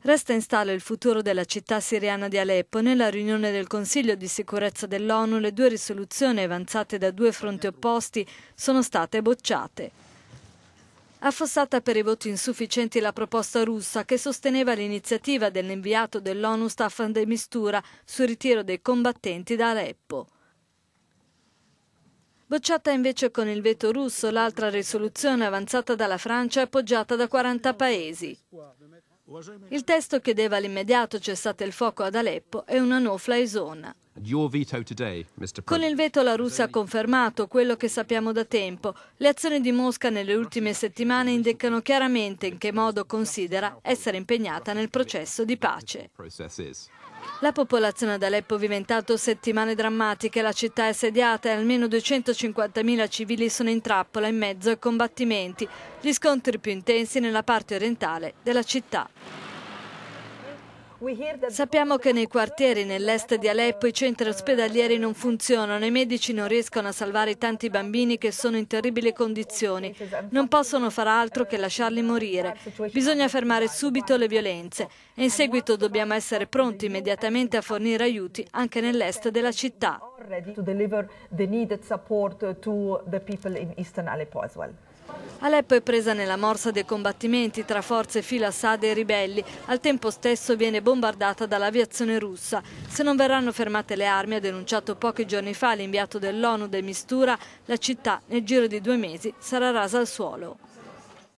Resta in stallo il futuro della città siriana di Aleppo. Nella riunione del Consiglio di sicurezza dell'ONU le due risoluzioni avanzate da due fronti opposti sono state bocciate affossata per i voti insufficienti la proposta russa che sosteneva l'iniziativa dell'inviato dell'ONU Staffan de Mistura sul ritiro dei combattenti da Aleppo. Bocciata invece con il veto russo l'altra risoluzione avanzata dalla Francia e appoggiata da 40 paesi. Il testo chiedeva l'immediato cessate il fuoco ad Aleppo e una no-fly zone. Con il veto la Russia ha confermato quello che sappiamo da tempo. Le azioni di Mosca nelle ultime settimane indicano chiaramente in che modo considera essere impegnata nel processo di pace. La popolazione ad Aleppo vive intanto settimane drammatiche, la città è assediata e almeno 250.000 civili sono in trappola in mezzo ai combattimenti, gli scontri più intensi nella parte orientale della città. Sappiamo che nei quartieri nell'est di Aleppo i centri ospedalieri non funzionano, i medici non riescono a salvare tanti bambini che sono in terribili condizioni, non possono far altro che lasciarli morire. Bisogna fermare subito le violenze e in seguito dobbiamo essere pronti immediatamente a fornire aiuti anche nell'est della città. Aleppo è presa nella morsa dei combattimenti tra forze filo Assad e ribelli. Al tempo stesso viene bombardata dall'aviazione russa. Se non verranno fermate le armi, ha denunciato pochi giorni fa l'inviato dell'ONU del Mistura, la città nel giro di due mesi sarà rasa al suolo.